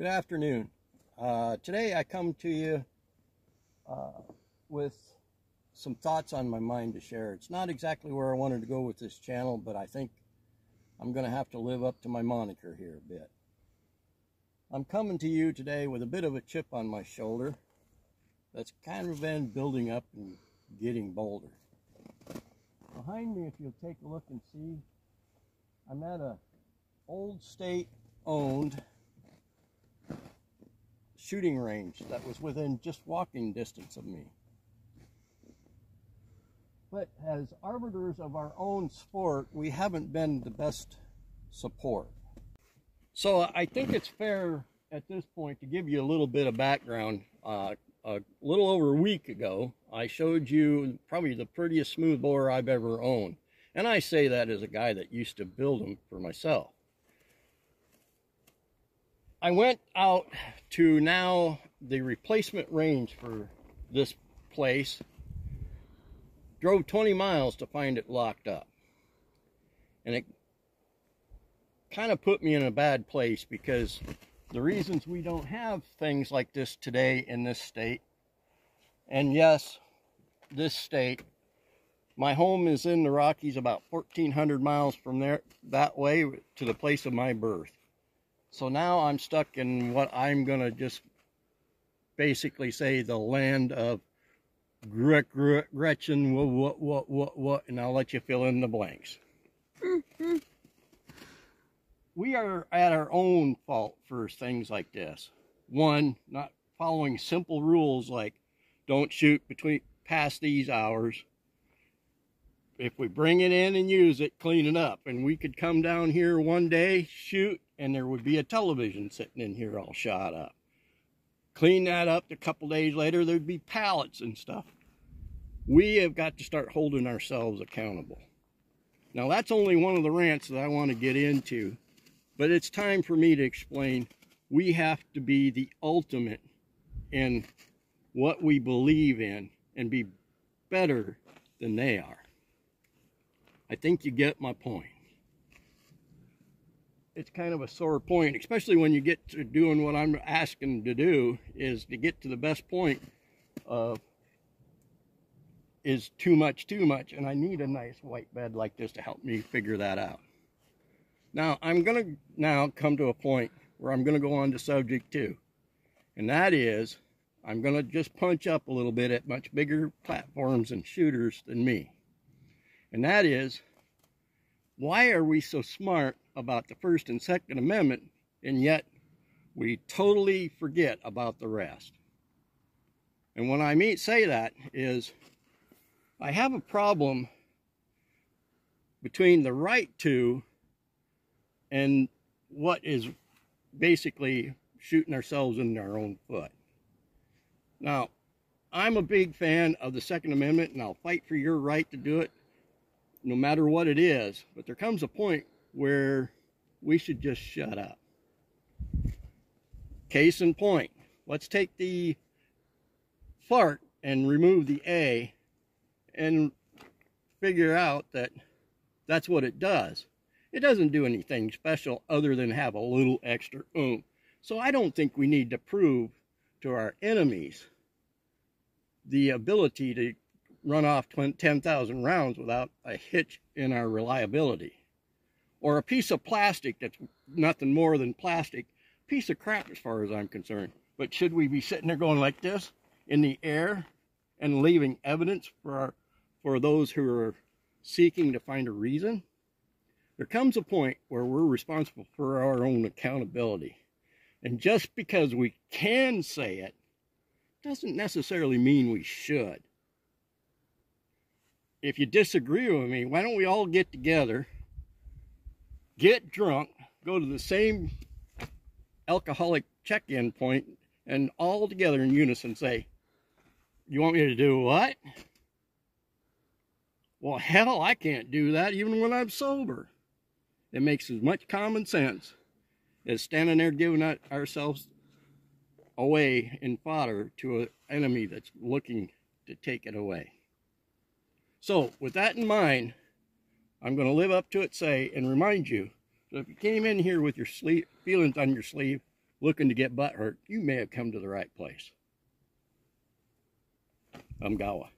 Good afternoon. Uh, today I come to you uh, with some thoughts on my mind to share. It's not exactly where I wanted to go with this channel, but I think I'm going to have to live up to my moniker here a bit. I'm coming to you today with a bit of a chip on my shoulder that's kind of been building up and getting bolder. Behind me, if you'll take a look and see, I'm at a old state owned shooting range that was within just walking distance of me. But as arbiters of our own sport, we haven't been the best support. So I think it's fair at this point to give you a little bit of background. Uh, a little over a week ago, I showed you probably the prettiest smoothbore I've ever owned. And I say that as a guy that used to build them for myself. I went out to now the replacement range for this place. Drove 20 miles to find it locked up. And it kind of put me in a bad place because the reasons we don't have things like this today in this state, and yes, this state, my home is in the Rockies about 1,400 miles from there, that way to the place of my birth. So now I'm stuck in what I'm going to just basically say the land of Gretchen, what, what, what, what, what, and I'll let you fill in the blanks. we are at our own fault for things like this. One, not following simple rules like don't shoot between past these hours. If we bring it in and use it, clean it up. And we could come down here one day, shoot, and there would be a television sitting in here all shot up. Clean that up, a couple days later, there'd be pallets and stuff. We have got to start holding ourselves accountable. Now, that's only one of the rants that I want to get into, but it's time for me to explain we have to be the ultimate in what we believe in and be better than they are. I think you get my point it's kind of a sore point, especially when you get to doing what I'm asking to do, is to get to the best point of is too much too much, and I need a nice white bed like this to help me figure that out. Now, I'm going to now come to a point where I'm going to go on to subject two, and that is I'm going to just punch up a little bit at much bigger platforms and shooters than me. And that is, why are we so smart about the First and Second Amendment, and yet we totally forget about the rest. And when I mean say that is, I have a problem between the right to and what is basically shooting ourselves in our own foot. Now, I'm a big fan of the Second Amendment and I'll fight for your right to do it no matter what it is. But there comes a point where we should just shut up. Case in point, let's take the fart and remove the A and figure out that that's what it does. It doesn't do anything special other than have a little extra oomph. So I don't think we need to prove to our enemies the ability to run off 10,000 rounds without a hitch in our reliability or a piece of plastic that's nothing more than plastic, piece of crap as far as I'm concerned. But should we be sitting there going like this in the air and leaving evidence for our, for those who are seeking to find a reason? There comes a point where we're responsible for our own accountability. And just because we can say it doesn't necessarily mean we should. If you disagree with me, why don't we all get together get drunk, go to the same alcoholic check-in point, and all together in unison say, you want me to do what? Well, hell, I can't do that even when I'm sober. It makes as much common sense as standing there giving ourselves away in fodder to an enemy that's looking to take it away. So, with that in mind, I'm going to live up to it, say, and remind you. So if you came in here with your sleeve, feelings on your sleeve, looking to get butt hurt, you may have come to the right place. I'm Gawa.